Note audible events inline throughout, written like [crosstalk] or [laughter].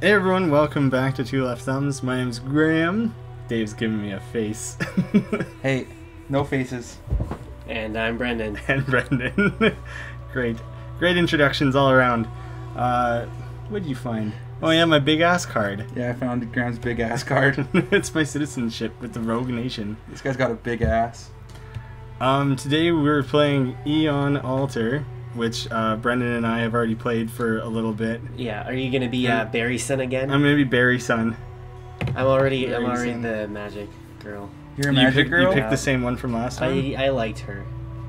Hey everyone, welcome back to Two Left Thumbs. My name's Graeme. Dave's giving me a face. [laughs] Hey, no faces. And I'm Brendan. [laughs] and Brendan. [laughs] great. Great introductions all around. Uh, what'd you find? Oh yeah, my big ass card. Yeah, I found Graeme's big ass card. it's my citizenship with the Rogue Nation. this guy's got a big ass. Um, today we're playing Eon Altar, which uh, Brendan and I have already played for a little bit. Yeah, are you gonna be uh, Barryson again? I'm gonna be Barry Son. I'm already I'm already Barryson. the magic girl. You're a You magic picked, girl. you picked the same one from last time. I I liked her.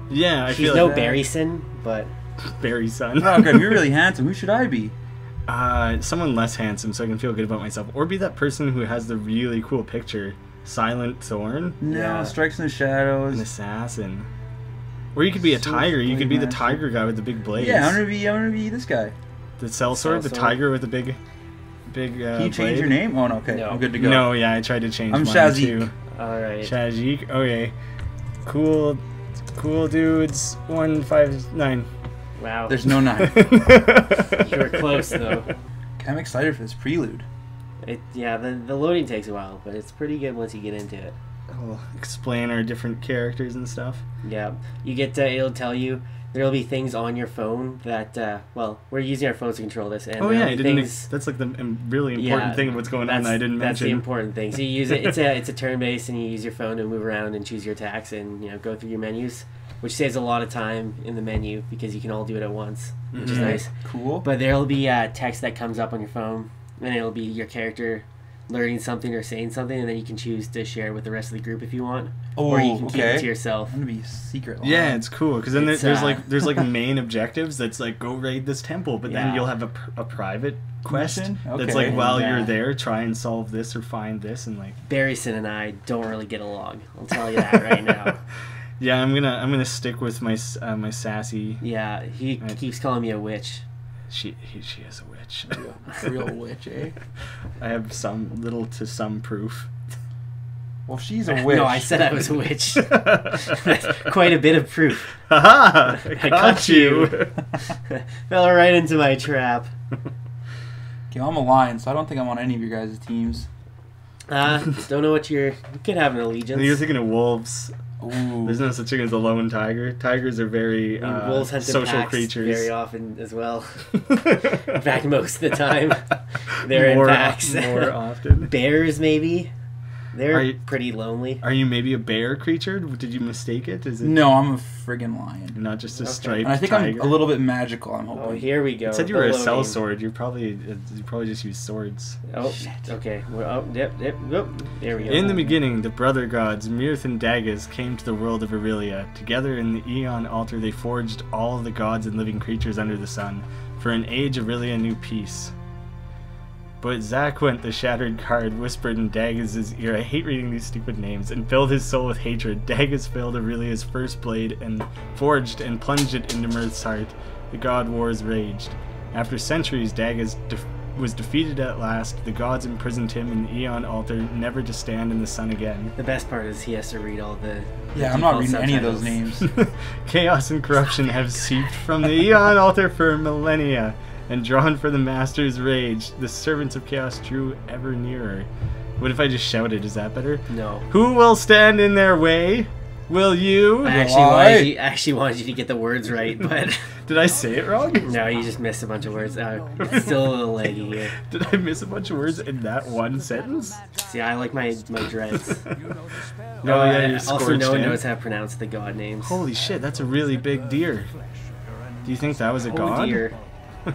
yeah, I She's feel no like that- Barryson, but [laughs] Barry Son. Oh, Graeme, you're really [laughs] handsome. Who should I be? Uh, someone less handsome, so I can feel good about myself, or be that person who has the really cool picture, Silent Thorn, No, Yeah. strikes in the an shadows. assassin. Or you could be a tiger. You could be the tiger guy with the big blades. Yeah, I'm gonna be. I'm gonna be this guy. the sellsword, the tiger with the big, big. Uh, Can you change blade. your name? Oh no, okay, No. I'm good to go. No, yeah, I tried to change I'm mine Shazik. too. all right. Shajik. Okay. Cool, cool dudes. One five nine. wow. There's no nine. [laughs] you were close though. I'm excited for this prelude. It, yeah, the the loading takes a while, but it's pretty good once you get into it. We'll explain our different characters and stuff. Yeah, you get to it'll tell you there'll be things on your phone that uh, well we're using our phones to control this and Oh yeah, I didn't. things. That's like the um, really important Yeah, thing of what's going on. That I didn't that's the important thing. So you use it. It's a it's a turn based, and you use your phone to move around and choose your attacks, and you know go through your menus, which saves a lot of time in the menu because you can all do it at once, which is Mhm. nice. Cool. But there'll be uh, text that comes up on your phone, and it'll be your character learning something or saying something, and then you can choose to share it with the rest of the group if you want, oh, or you can keep it to yourself. I'm gonna be a secret. Yeah, it's cool because then there, It's, there's uh, like there's like [laughs] main objectives that's like go raid this temple, but then you'll have a, a private quest Mission? that's like while Yeah. you're there, try and solve this or find this and like. Barryson and I don't really get along. I'll tell you that right now. [laughs] Yeah, I'm gonna I'm gonna stick with my uh, my sassy. Yeah, he Right. keeps calling me a witch. She he, she is a witch. [laughs] real witch, eh? I have some little to some proof. Well, she's a [laughs] witch. No, I said I was a witch. [laughs] Quite a bit of proof. Haha! I I caught got you. Fell right into my trap. Okay, I'm a lion, so I don't think I'm on any of your guys' teams. Uh, don't know what you're. You could have an allegiance. You're thinking of wolves. Ooh. There's no such thing as a lone tiger. Tigers are very I mean, uh, wolves hunt social creatures. very often as well. [laughs] In fact, most of the time, [laughs] they're in more, packs. more [laughs] often. Bears, maybe. They're Are you- pretty lonely. Are you maybe a bear creature? Did you mistake it? Is it No, I'm a friggin' lion. not just a Okay. striped And I think tiger? I'm a little bit magical. I'm hoping. Oh, hoping. here we go. It said you the were a loading. cell sword. You're probably you probably just use swords. Oh, okay. Well, oh, yep, yep, yep. There we go. In the beginning, the brother gods Mirth and Dagaz came to the world of Aurelia. Together in the Eon Altar, they forged all the gods and living creatures under the sun. For an age, of Aurelia knew peace. But Zaquint, the shattered card, whispered in Dagaz' ear, I hate reading these stupid names, and filled his soul with hatred. Dagaz failed Aurelia's first blade and forged and plunged it into Mirth's heart. The god wars raged. After centuries, Dagaz def- was defeated at last. The gods imprisoned him in the Eon Altar, never to stand in the sun again. The best part is he has to read all the. Yeah, I'm not default reading any of those names. [laughs] Chaos and corruption have seeped from the Eon Altar for millennia, and drawn for the Master's rage, the servants of Chaos drew ever nearer. What if I just shouted? Is that better? No. Who will stand in their way? Will you? I actually wanted, you, I actually wanted you to get the words right, but [laughs] Did I say it wrong? [laughs] no, you just missed a bunch of words. Uh, it's still a little leggy here. [laughs] Did I miss a bunch of words in that one sentence? See, I like my, my dreads. No, Uh, yeah, you're also, no one knows how to pronounce the god names. Holy shit, that's a really big deer. Do you think that was a oh god? dear. [laughs]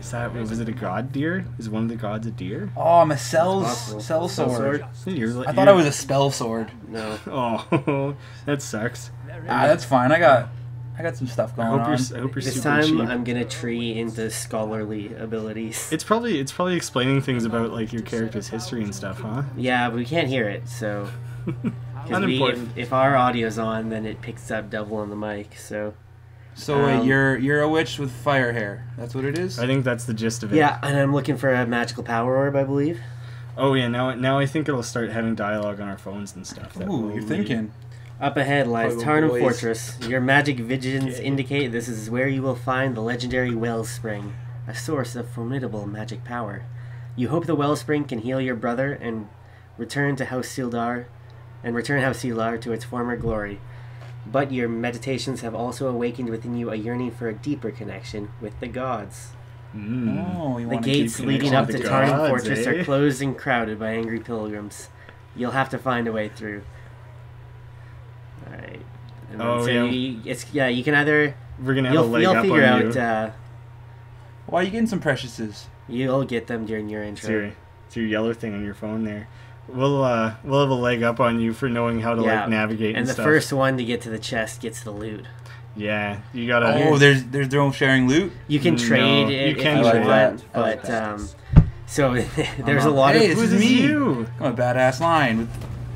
Is that was it a god deer? Is one of the gods a deer? Oh, I'm a cell, cell Cell sword. You're, I thought I was a spell sword. No. [laughs] Oh, [laughs] that sucks. Ah, that's fine. I got, I got some stuff I going hope on. you're, I hope you're This super time cheap. I'm gonna tree into scholarly abilities. It's probably it's probably explaining things about like your character's history and stuff, huh? yeah, but we can't hear it, so. 'cause we, Unimportant. if, if our audio's on, then it picks up double on the mic. So So wait, Um, you're you're a witch with fire hair. That's what it is. I think that's the gist of it. yeah, and I'm looking for a magical power orb, I believe. Oh yeah. Now now I think it'll start having dialogue on our phones and stuff. that Ooh, you're thinking. Up ahead lies Tarnum boys. Fortress. Your magic visions Okay. indicate this is where you will find the legendary wellspring. a source of formidable magic power. You hope the wellspring can heal your brother and return to House Sildar, and return House Sildar to its former glory. But your meditations have also awakened within you a yearning for a deeper connection with the gods. Mm. Oh, you The want gates keep leading connection up with to the Tarn gods, Fortress eh? are closed and crowded by angry pilgrims. You'll have to find a way through. Alright. Oh, so yeah. You, it's, yeah, you can either. We're gonna have a You'll, leg you'll up figure on out. you. Uh, Why are you getting some preciouses? you'll get them during your It's intro. your, it's your yellow thing on your phone there. We'll uh we'll have a leg up on you for knowing how to Yeah. like navigate and, And the stuff. first one to get to the chest gets the loot. Yeah, you gotta. Oh, there's there's their own sharing loot. You can No, trade you can if you trade want, that. Like but um, so [laughs] there's a on- lot Hey, of. this Who's me. you? I'm a badass lion with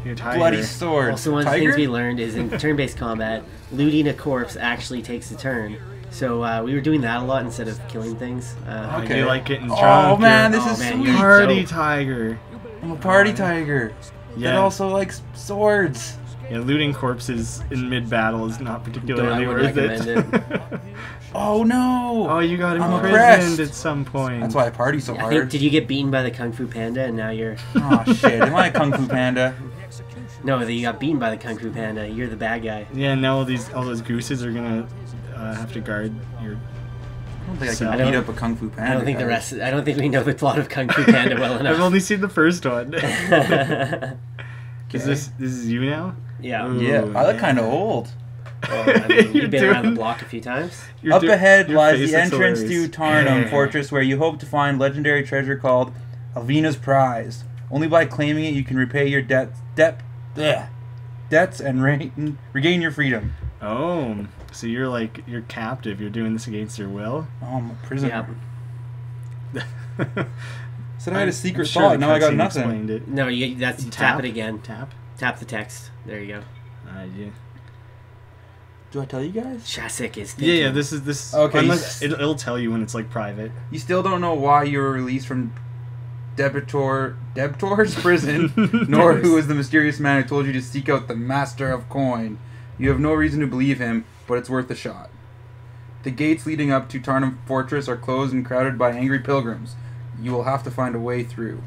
You're tiger. bloody sword. Also, one of the Tiger? things we learned is in [laughs] turn-based combat, looting a corpse actually takes a turn. So uh, we were doing that a lot instead of killing things. Uh, Oh, Okay. You like getting drunk. Oh, man, this oh, is man, sweet. you're- party So- tiger. I'm a party tiger Yeah, that also likes swords. yeah, looting corpses in mid battle is not particularly would worth it. recommend [laughs] Oh no! oh, you got I'm imprisoned oppressed. at some point. That's why I party so I hard. think did you get beaten by the Kung Fu Panda and now you're oh shit! Am I a kung fu panda? no, that you got beaten by the Kung Fu Panda. You're the bad guy. Yeah, now all these all those gooses are gonna uh, have to guard your. I don't think I So- can I beat don't- up a kung fu panda. I don't think the guys. rest. I don't think we know the plot of Kung Fu Panda well [laughs] enough. I've only seen the first one. yeah, [laughs] [laughs] Is this this is you now? Ooh, Yeah, I look yeah. kind of old. Well, I mean, You're you've been around the block a few times. Up do- ahead lies the entrance hilarious. to Tarnum Fortress, where you hope to find legendary treasure called Alvina's Prize. Only by claiming it, you can repay your debt, debt, bleh, debts and re- regain your freedom. Oh, so you're like you're captive. You're doing this against your will. Oh, I'm a prisoner. Yeah. [laughs] Said I had a secret I'm sure thought. the Now I got cutscene nothing. Explained it. No, you, that's You tap tap? it again. Tap. Tap the text. There you go. Uh, yeah. Do I tell you guys? Shasik is. yeah, Thinking. yeah. This is this. Okay, Unless it, it'll tell you when it's like private. You still don't know why you were released from Debitor Debitor's prison, [laughs] nor who is the mysterious man who told you to seek out the Master of Coin. You have no reason to believe him, but it's worth a shot. The gates leading up to Tarnum Fortress are closed and crowded by angry pilgrims. You will have to find a way through.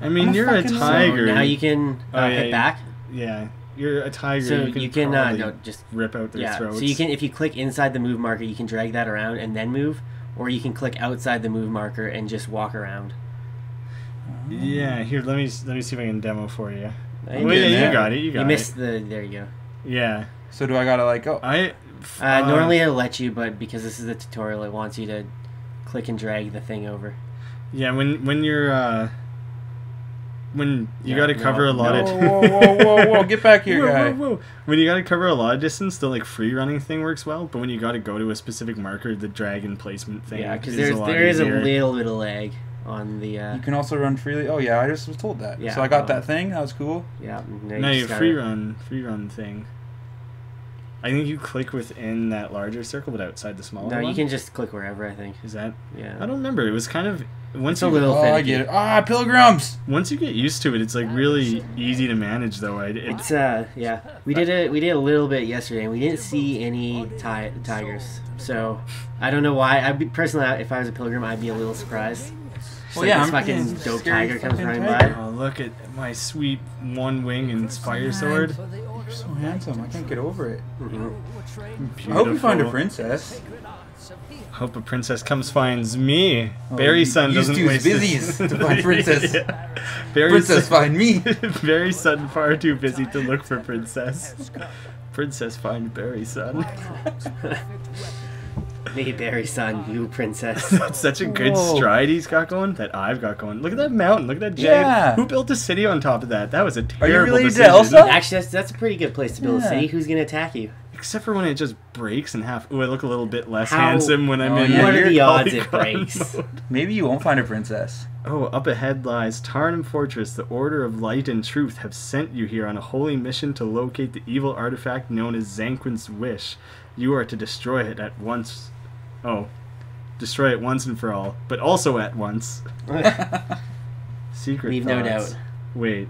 I mean, I'm a you're a fucking- So tiger. now you can uh, Oh, yeah, hit yeah. back. Yeah, you're a tiger. So you can, you can uh, probably no just rip out their yeah. throats. So you can if you click inside the move marker, you can drag that around and then move, or you can click outside the move marker and just walk around. Yeah, here. Let me let me see if I can demo for you. Oh, yeah, you got it. You got it. You missed the. There you go. Yeah, So do I gotta like oh I. Uh, normally it'll let you, but because this is the tutorial, it wants you to click and drag the thing over. Yeah, when when you're uh, when you Yeah, got to no, cover a lot whoa, of. whoa whoa whoa whoa get back here [laughs] Whoa, guy. whoa, whoa. When you got to cover a lot of distance, the like free running thing works well. But when you got to go to a specific marker, the drag and placement thing. Yeah, because is there's a there is a little bit of lag on the. Uh, You can also run freely. Oh yeah, I just was told that. Yeah, so I got well- that thing. That was cool. yeah. now No, you your free run, free run thing. I think you click within that larger circle, but outside the smaller No, one. you can just click wherever. I think. Is that? Yeah. I don't remember. It was kind of once It's a little Oh, I get it. Ah, pilgrims. once you get used to it, it's like really easy to manage. Though I, it, It's uh yeah we did it we did a little bit yesterday and we didn't see any ti- tigers so I don't know why I'd be personally if I was a pilgrim I'd be a little surprised. Just Well, like yeah, this I'm fucking dope scary tiger comes running tiger. by. oh look at my sweet one wing and spire sword. You're so handsome. I can't get over it. Mhm. I hope you find a Beautiful. princess. Hope a princess comes finds me. Oh, Barry you- Sun you doesn't two's waste his- busies to [laughs] find princess. Yeah. Barry Princess, Sun- find me. [laughs] Barry Sun far too busy to look for princess. Princess find Barry Sun. [laughs] [laughs] Me Barry son you princess. [laughs] That's such a good Whoa. stride he's got going. That I've got going. Look at that mountain. Look at that Yeah. Who built a city on top of that? That was a Are terrible you related to decision. Elsa? Actually that's that's a pretty good place to build Yeah. a city. Who's gonna attack you? Except for when it just breaks in half. Ooh, I look a little bit less How- handsome when I'm Oh, in. yeah, what are the odds it breaks? [laughs] mode. Maybe you won't find a princess. Oh, up ahead lies Tarnum Fortress. The Order of Light and Truth have sent you here on a holy mission to locate the evil artifact known as Zanquin's Wish. You are to destroy it at once. Oh, destroy it once and for all, but also at once. [laughs] Secret Leave no doubt. Wait,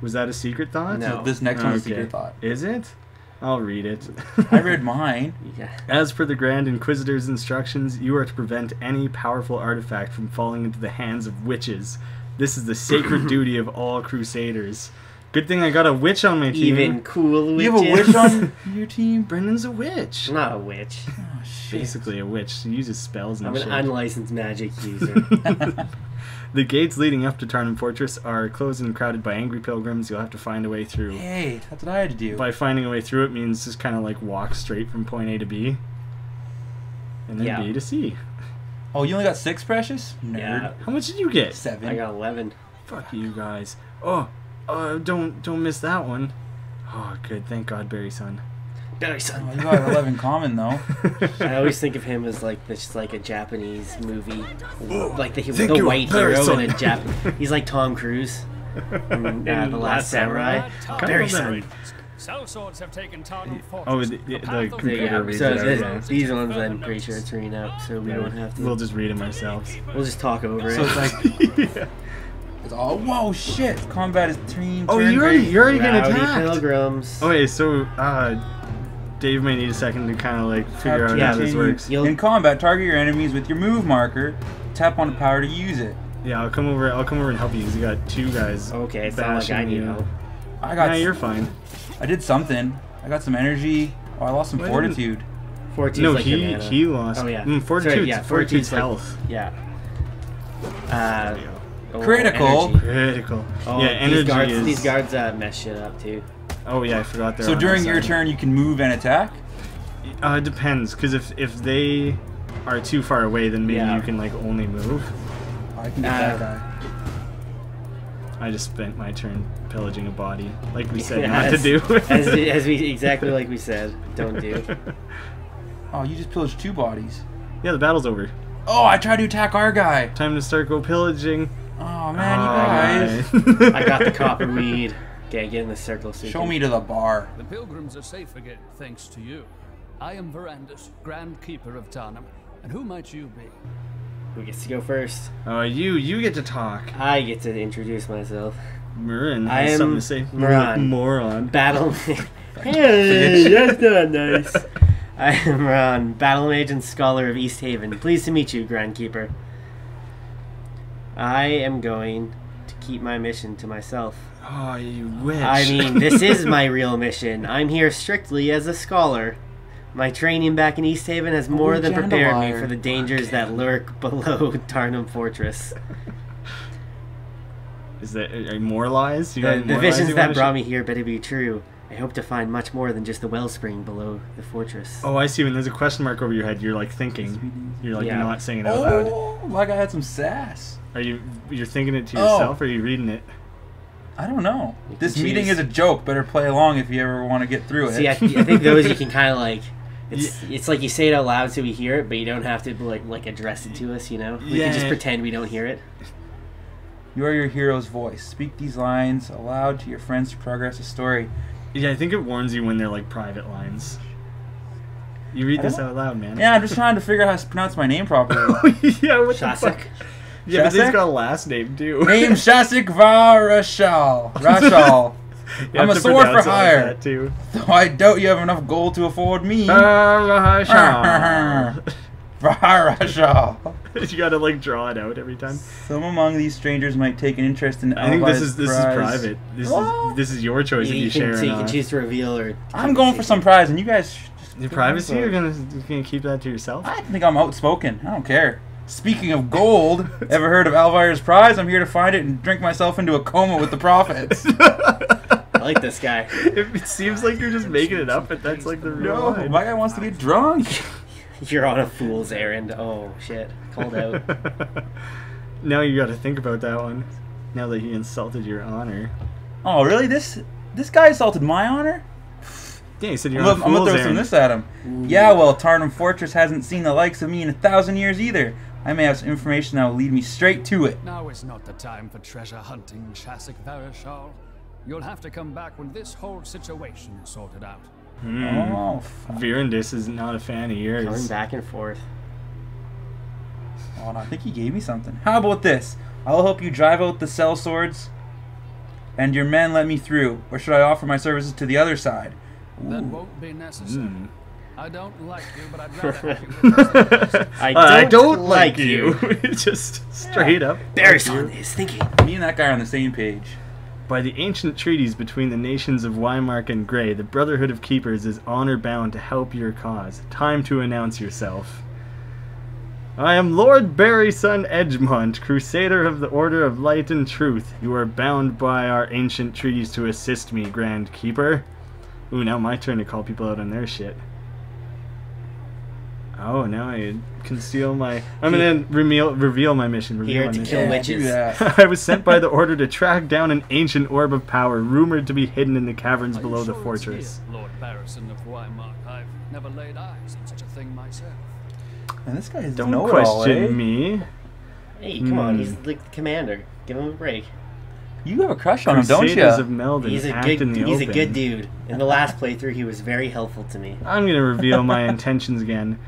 was that a secret thought? No. This next one's a Okay. secret thought. Is it? I'll read it. I read mine. [laughs] Yeah. As per the Grand Inquisitor's instructions, you are to prevent any powerful artifact from falling into the hands of witches. This is the sacred [coughs] duty of all crusaders. Good thing I got a witch on my team. Even cool witches. You have a witch on [laughs] your team? Brendan's a witch. I'm not a witch. Oh. Basically a witch. She uses spells and I'm an unlicensed magic user. [laughs] [laughs] the gates leading up to Tarnum Fortress are closed and crowded by angry pilgrims. You'll have to find a way through. Hey, that's what I had to do. By finding a way through it means just kind of like walk straight from point A to B. And then Yeah. B to C. Oh, you only got six precious? Nerd. yeah. How much did you get? Seven. I got 11. Fuck you guys. Oh, uh, don't don't miss that one. Oh, good. Thank God, Barry son. Barry Oh, son. you got 11 common, though. [laughs] I always think of him as like this, like a Japanese movie, like the, the white Barry hero son. in a Jap. [laughs] He's like Tom Cruise in uh, the Last Samurai. Kinda Barry love that son. movie. Sellswords have taken Tarnum Oh, Fortress. the, the, the computer Yeah, reads so it this- yeah. these ones I'm pretty sure it's reading up, so we don't have to. We'll just read them ourselves. We'll just talk over So it. it's like, [laughs] yeah. It's all, whoa, shit. Combat is turn. Oh, turn you already you're already getting Rowdy attacked. pilgrims. Okay, so uh, Dave may need a second to kind of like figure out Yeah, how this works. You'll- In combat, target your enemies with your move marker. Tap on the power to use it. Yeah, I'll come over. I'll come over and help you because you got two guys. Okay, it's not like I need you. help. I got. Nah, you're fine. I did something. I got some energy. Oh, I lost some Why didn't- fortitude. Fortitude's no, like he he lost. Oh, yeah. Mm, fortitude. Sorry, yeah, fortitude's fortitude's like- health. Yeah. Uh, oh, Critical. energy. Critical. Oh, yeah, energy these guards, is. These guards uh, mess shit up too. Oh yeah, I forgot they're So during your turn, you can move and attack. Uh, it depends, because if if they are too far away, then maybe Yeah. you can like only move. I can get Uh, that guy. I just spent my turn pillaging a body, like we said [laughs] Yeah, not to do. as, as we [laughs] exactly like we said, don't do. Oh, you just pillaged two bodies. yeah, the battle's over. Oh, I tried to attack our guy. Time to start go pillaging. Oh man, you guys. guys. I got the copper weed. Okay, get in the circle. So Show can- me to the bar. The pilgrims are safe again, thanks to you. I am Verandus, Grand Keeper of Tarnum. And who might you be? Who gets to go first? Oh, you you get to talk. I get to introduce myself. Marin I has am something to say. Moran. Moron. Battle. [laughs] hey, that's not nice. I am Ron, battle mage and scholar of East Haven. Pleased to meet you, Grand Keeper. I am going to keep my mission to myself. Oh, you witch. I mean, this is [laughs] my real mission. I'm here strictly as a scholar. My training back in East Haven has more Ooh, than prepared me for the dangers that lurk below [laughs] Tarnum Fortress. Is that are more lies? You The, got the lies visions you that brought sh- me here better be true. I hope to find much more than just the wellspring below the fortress. Oh, I see. When there's a question mark over your head, you're like thinking. You're like Yeah. not saying it out loud. Oh, like I had some sass. Are you you're thinking it to Oh. yourself, or are you reading it? I don't know. This can meeting is a joke. Better play along if you ever want to get through it. See, I, I think those you can [laughs] kind of like. It's it's like you say it out loud so we hear it, but you don't have to like like address it to us. You know, we can just pretend we don't hear it. You are your hero's voice. Speak these lines aloud to your friends to progress the story. Yeah, I think it warns you when they're like private lines. You read this out loud, man. Yeah, I'm just trying to figure out how to pronounce my name properly. [laughs] yeah, what the fuck? Yeah, but he's got a last name too. Name [laughs] Shasik Varashal. Rashal. [laughs] I'm a sword for pronounce like hire. that, too. [laughs] Though I doubt you have enough gold to afford me. Uh, Varashal. you gotta like draw it out every time. Some among these strangers might take an interest in I think this is this prize. is private. This What? is this is your choice You, if you, you share can, or so you can choose to reveal or. I'm going for some prize, and you guys. sh- Your privacy, you're gonna you're gonna keep that to yourself. I think I'm outspoken. I don't care. Speaking of gold, ever heard of Alvire's prize? I'm here to find it and drink myself into a coma with the profits. [laughs] I like this guy. it, it seems like you're just making it up, but that's like the real no, line. my guy wants to get drunk. [laughs] You're on a fool's errand. Oh shit! Called out. [laughs] now you got to think about that one. Now that he insulted your honor. Oh, really? This this guy assaulted my honor? Yeah, he said you're I'm on gonna, a I'm gonna fool's throw some errand. this at him. Yeah, well, Tarnum Fortress hasn't seen the likes of me in a thousand years either. I may have some information that will lead me straight to it. Now is not the time for treasure hunting, Shasik Varashal. You'll have to come back when this whole situation is sorted out. Hmm. Oh, fuck. Virendus is not a fan of Going yours. back and forth. Oh, no, I think he gave me something. How about this? I'll help you drive out the cell swords, and your men let me through. Or should I offer my services to the other side? That won't be necessary. Mm. I don't like you, but I'd [laughs] rather have you with us. Uh, I don't, like you. [laughs] Just straight up. Barrison is thinking. Me and that guy are on the same page. By the ancient treaties between the nations of Weimark and Grey, the Brotherhood of Keepers is honor bound to help your cause. Time to announce yourself. I am Lord Barryson Edgemont, Crusader of the Order of Light and Truth. You are bound by our ancient treaties to assist me, Grand Keeper. Ooh, now my turn to call people out on their shit. Oh, now I conceal my. I'm gonna reveal reveal my mission. Reveal Here my to mission. kill witches. do that. [laughs] I was sent by the order to track down an ancient orb of power rumored to be hidden in the caverns Are you below the sure it's fortress. here, Lord Barrison of Weimark. I've never laid eyes on such a thing myself. And this guy is Don't know question eh? me. Hey, come on, Hmm. he's the commander. Give him a break. You have a crush on him, don't Crusaders you? of Meldon He's a good. in the He's a good dude. In the last playthrough, he was very helpful to me. I'm gonna reveal my intentions again.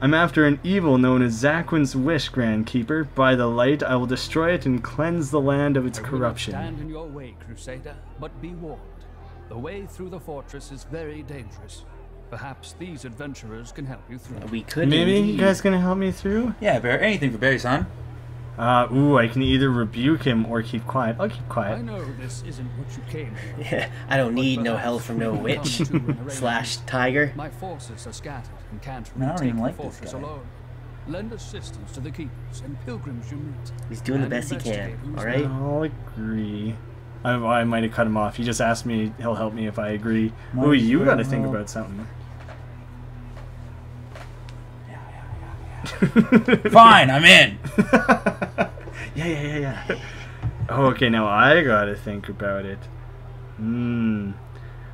I'm after an evil known as Zaquin's Wish, Grand Keeper. By the light, I will destroy it and cleanse the land of its I corruption. stand in your way, Crusader, but be warned. The way through the fortress is very dangerous. Perhaps these adventurers can help you through. We could. Maybe indeed. you guys gonna help me through? Yeah, Barry. Anything for Barry, son. Uh, ooh, I can either rebuke him or keep quiet. I'll keep quiet. I know this isn't what you came here. [laughs] Yeah, I don't but need no perhaps help from no witch come to an arrangement. [laughs] slash tiger. My forces are scattered and can't Man, I don't retake even the like this fortress guy. alone. Lend assistance to the keepers and pilgrims you meet. He's doing the best he can. All right. I'll agree. I, I might have cut him off. He just asked me he'll help me if I agree. Might Ooh, you gotta well. think about something. Fine, I'm in. [laughs] yeah, yeah, yeah, yeah. Oh, okay, now I gotta think about it. Hmm.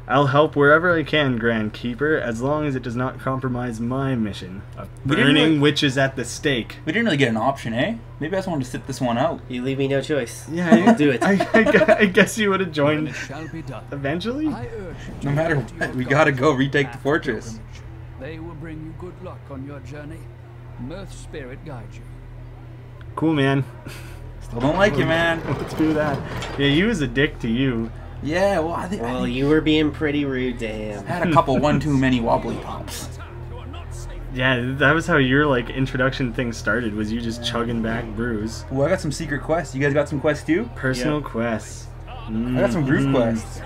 I'll help wherever I can, Grand Keeper, as long as it does not compromise my mission of We didn't burning really- witches at the stake. We didn't really get an option, eh? Maybe I just wanted to sit this one out. You leave me no choice. Yeah, [laughs] I'll do it. I, I, I guess you would have joined shall be done. eventually. I urge you to No matter what, we gotta go retake the fortress. They will bring you good luck on your journey. Mirth's spirit guide you. Cool, man. Still don't like you, man. [laughs] Let's do that. Yeah, he was a dick to you. Yeah, well, I think I Well, think you were being pretty rude to him. I had a couple one too many [laughs] wobbly pops. Yeah, that was how your like introduction thing started. Was you just chugging back brews? Well, I got some secret quests. You guys got some quests too? Personal Yep. quests. I got some group Mhm. quests.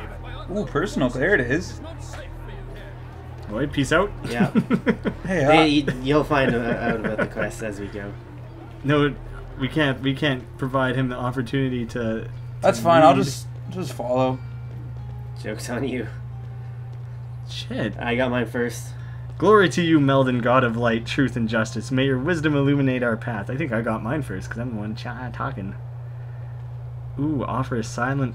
Ooh, personal. There it is. Boy, peace out. Yeah. [laughs] Hey, uh, They, you'll find out about the quest as we go. no, we can't. We can't provide him the opportunity to. that's to fine. I'll just just follow. Joke's on you. Shit. I got mine first. Glory to you, Meldon, God of light, truth, and justice. May your wisdom illuminate our path. I think I got mine first because I'm the one ch- talking. Ooh, offer a silent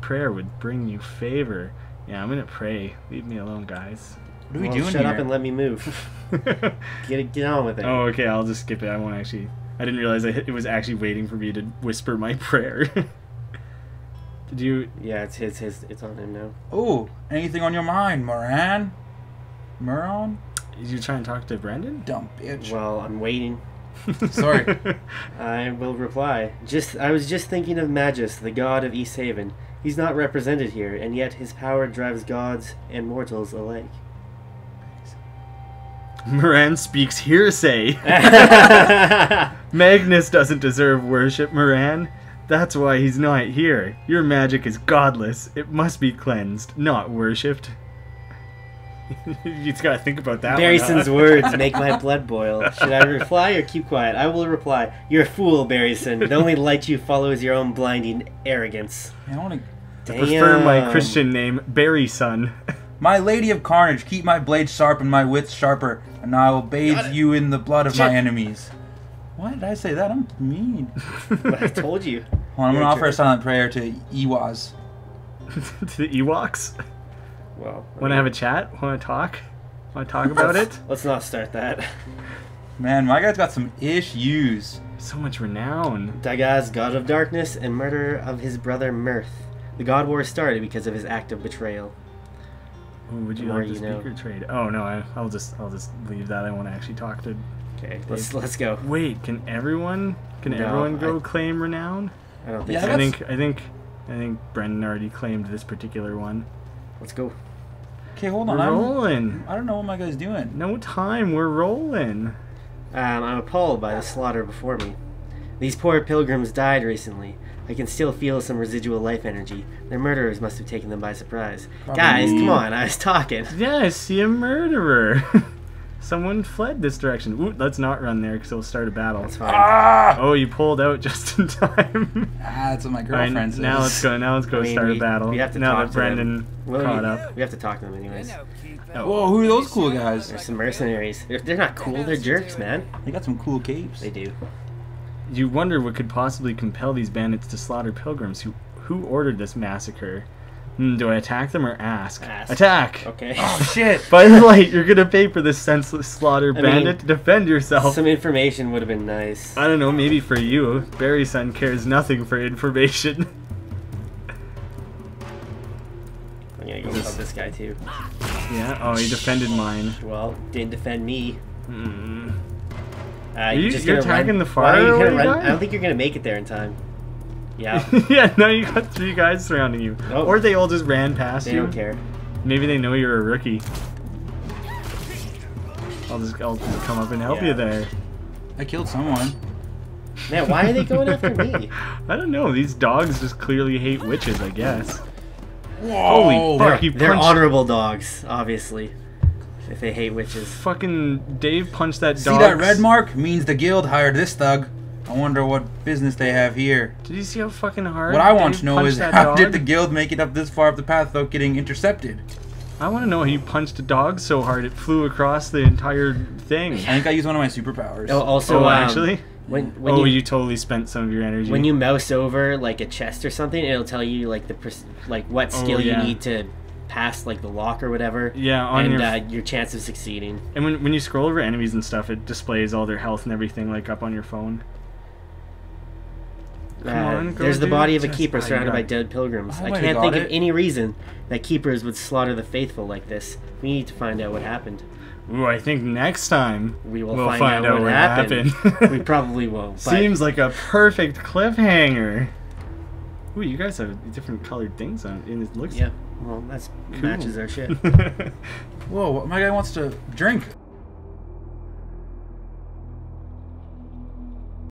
prayer would bring you favor. Yeah, I'm gonna pray. Leave me alone, guys. What are we Well, doing shut here? up and let me move. [laughs] Get it, get on with it. oh, okay. I'll just skip it. I won't actually. I didn't realize I hit, it was actually waiting for me to whisper my [laughs] prayer. Did you? Yeah, it's his. His. It's on him now. Oh, anything on your mind, Moran? Moran? Did you try and talk to Brandon? Dumb bitch. Well, I'm waiting. [laughs] Sorry. I will reply. Just, I was just thinking of Magus, the god of East Haven. He's not represented here, and yet his power drives gods and mortals alike. Moran speaks hearsay. [laughs] Magnus doesn't deserve worship, Moran. That's why he's not here. Your magic is godless. It must be cleansed, not worshipped. [laughs] you just gotta think about that. one, huh? words make my [laughs] blood boil. Should I reply or keep quiet? I will reply. You're a fool, Barrison. The only light you follow is your own blinding arrogance. I want to. Prefer my Christian name, Barry Son. My lady of carnage, keep my blade sharp and my wits sharper, and I will bathe you in the blood of my enemies. Why did I say that? I'm mean. [laughs] but I told you. Hold on, I'm Your gonna offer a silent prayer to Iwaz. [laughs] to the Ewoks. Well, Want to have a chat? Want to talk? Want to talk about it? Let's not start that. Man, my guy's got some issues. So much renown. Dagaz, god of darkness, and murderer of his brother Mirth. The god war started because of his act of betrayal. Ooh, would you like to you know. speaker trade? Oh no, I, I'll just I'll just leave that. I want to actually talk to. Okay, let's let's go. Wait, can everyone can No, everyone go I- claim renown? I don't think Yeah, so. I think I think I think Brendan already claimed this particular one. Let's go. Okay, hold on. We're I'm, rolling. I don't know what my guy's doing. No time. We're rolling. Um, I'm appalled by the slaughter before me. These poor pilgrims died recently. I can still feel some residual life energy. Their murderers must have taken them by surprise. Guys, come on, I was talking. Yeah, I see a murderer. [laughs] Someone fled this direction. Ooh, let's not run there because it'll start a battle. That's fine. Ah! Oh, you pulled out [laughs] just in time. Ah, that's what my All right, girlfriend says. now let's go. Now let's go I mean, start we- a battle. we have to now talk that to them. Brendan Well, caught we, up. we have to talk to them anyways. Whoa, who are those cool guys? They're some mercenaries. They're, they're not cool, they're jerks, man. They got some cool capes. They do. You wonder what could possibly compel these bandits to slaughter pilgrims. Who who ordered this massacre? Hmm, do I attack them or ask? Ask. Attack! Okay. Oh [laughs] shit! By the light, you're gonna pay for this senseless slaughter, I bandit. mean, Defend yourself. Some information would have been nice. I don't know, maybe for you. Barry Sun cares nothing for information. [laughs] I'm gonna go help this guy too. yeah, oh, he defended mine. Well, didn't defend me. Hmm. Uh, you- you're just you're gonna attacking run. the Why are you fire gonna run? I don't think you're gonna make it there in time. Yeah, [laughs] yeah, now you got three guys surrounding you. Oh. Or they all just ran past you. they you. don't care. Maybe they know you're a rookie. I'll just, I'll just come up and help Yeah. you there. I killed someone. Man, why are they going [laughs] after me? I don't know. These dogs just clearly hate witches, I guess. Whoa! Holy They're, fuck! They're honorable dogs, obviously. If they hate witches. Fucking Dave punched that dog. See that red mark? Means the guild hired this thug. I wonder what business they have here. Did you see how fucking hard? What I want Dave to know is how dog? did the guild make it up this far up the path without getting intercepted? I want to know how you punched a dog so hard it flew across the entire thing. I think I used one of my superpowers. Oh, also, oh, um, actually. when when oh, you, you, totally spent some of your energy. when you mouse over like a chest or something, it'll tell you like the pers- like what Oh, skill yeah. you need to pass like the lock or whatever. yeah, on and your uh, your chance of succeeding. and when when you scroll over enemies and stuff, it displays all their health and everything like up on your phone. Come Uh, on, go there's the body of a keeper I surrounded by dead pilgrims. Oh, I I can't got think of any reason that keepers would slaughter the faithful like this. We need to find out what happened. Ooh, I think next time We will we'll find, out, what, happened. we [laughs] probably won't. But Seems like a perfect cliffhanger. Ooh, you guys have different colored things on, and it looks yeah, well, that's cool. matches our shit. [laughs] Whoa, my guy wants to drink.